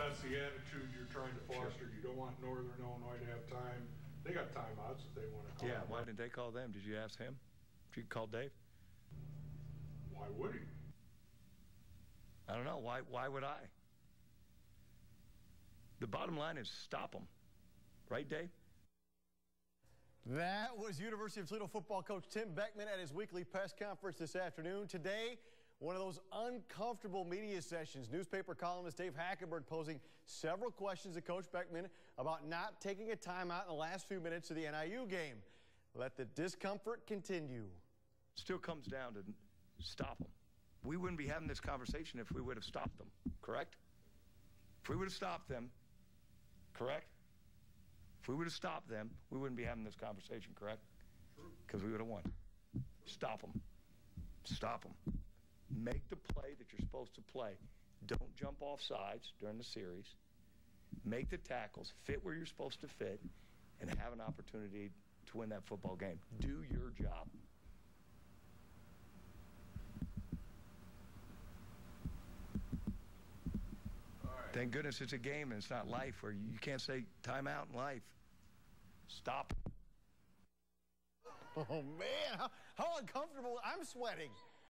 That's the attitude you're trying to foster. You don't want Northern Illinois to have time. They got timeouts if they want to call. Yeah, them. why didn't they call them? Did you ask him? Did you call Dave? Why would he? I don't know. Why, why would I? The bottom line is stop them. Right, Dave? That was University of Toledo football coach Tim Beckman at his weekly press conference this afternoon. Today, one of those uncomfortable media sessions. Newspaper columnist Dave Hackenberg posing several questions to Coach Beckman about not taking a timeout in the last few minutes of the NIU game. Let the discomfort continue. Still comes down to stop them. We wouldn't be having this conversation if we would have stopped them, correct? If we would have stopped them, correct? If we would have stopped them, we wouldn't be having this conversation, correct? Because we would have won. Stop them. Stop them. Make the play that you're supposed to play. Don't jump off sides during the series. Make the tackles, fit where you're supposed to fit, and have an opportunity to win that football game. Do your job. Thank goodness it's a game and it's not life where you can't say timeout in life. Stop. Oh, man, how, how uncomfortable. I'm sweating.